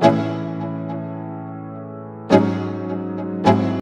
thank you